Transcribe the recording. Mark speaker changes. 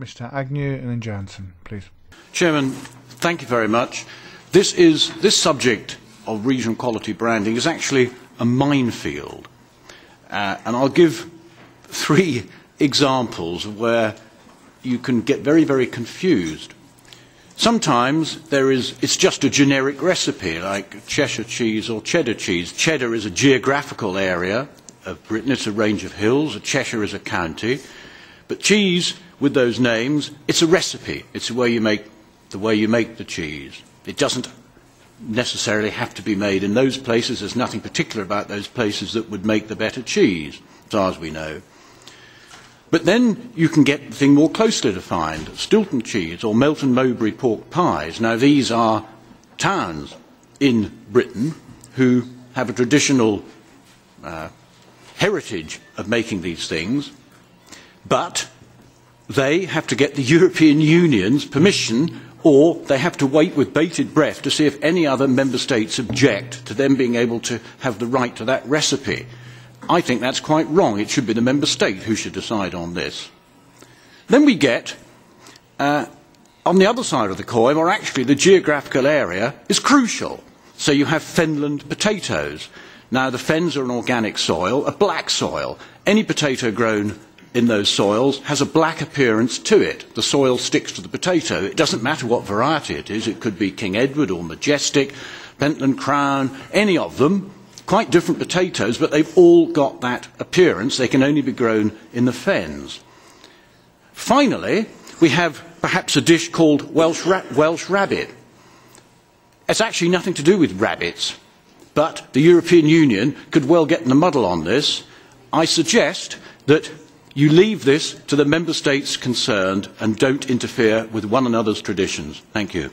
Speaker 1: Mr Agnew and then Johansson, please.
Speaker 2: Chairman, thank you very much. This, is, this subject of regional quality branding is actually a minefield. Uh, and I'll give three examples where you can get very, very confused. Sometimes there is, it's just a generic recipe, like Cheshire cheese or cheddar cheese. Cheddar is a geographical area of Britain, it's a range of hills, Cheshire is a county. But cheese, with those names, it's a recipe. It's the way you make the, way you make the cheese. It doesn't necessarily have to be made in those places. There's nothing particular about those places that would make the better cheese, as far as we know. But then you can get the thing more closely defined, Stilton cheese or Melton Mowbray pork pies. Now these are towns in Britain who have a traditional uh, heritage of making these things, but they have to get the European Union's permission or they have to wait with bated breath to see if any other member states object to them being able to have the right to that recipe. I think that's quite wrong. It should be the member state who should decide on this. Then we get, uh, on the other side of the coin, or actually the geographical area is crucial. So you have fenland potatoes. Now the fens are an organic soil, a black soil. Any potato grown in those soils has a black appearance to it. The soil sticks to the potato. It doesn't matter what variety it is. It could be King Edward or Majestic, Pentland Crown, any of them quite different potatoes, but they've all got that appearance. They can only be grown in the fens. Finally, we have perhaps a dish called Welsh, ra Welsh rabbit. It's actually nothing to do with rabbits, but the European Union could well get in a muddle on this. I suggest that you leave this to the member states concerned and don't interfere with one another's traditions. Thank you.